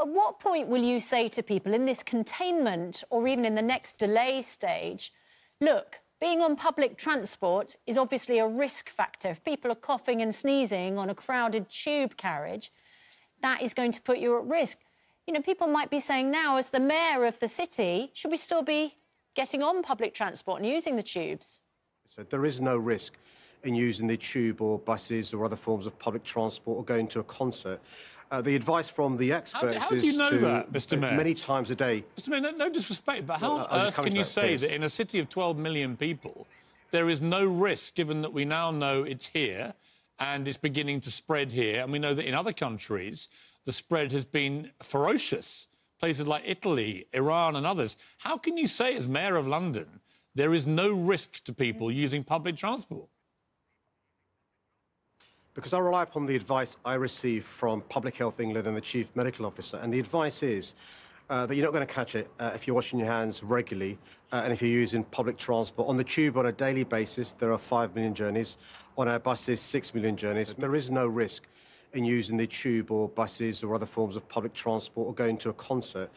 At what point will you say to people in this containment or even in the next delay stage, look, being on public transport is obviously a risk factor. If people are coughing and sneezing on a crowded tube carriage, that is going to put you at risk. You know, people might be saying now, as the mayor of the city, should we still be getting on public transport and using the tubes? So there is no risk in using the tube or buses or other forms of public transport or going to a concert. Uh, the advice from the experts how, how is do you know to, that, Mr. Mayor? many times a day. Mr. Mayor, no, no disrespect, but how No, on earth can you that, say please. that in a city of 12 million people, there is no risk, given that we now know it's here and it's beginning to spread here, and we know that in other countries the spread has been ferocious, places like Italy, Iran, and others. How can you say, as mayor of London, there is no risk to people using public transport? Because I rely upon the advice I receive from Public Health England and the Chief Medical Officer. And the advice is uh, that you're not going to catch it uh, if you're washing your hands regularly uh, and if you're using public transport. On the tube on a daily basis, there are 5 million journeys. On our buses, 6 million journeys. There is no risk in using the tube or buses or other forms of public transport or going to a concert.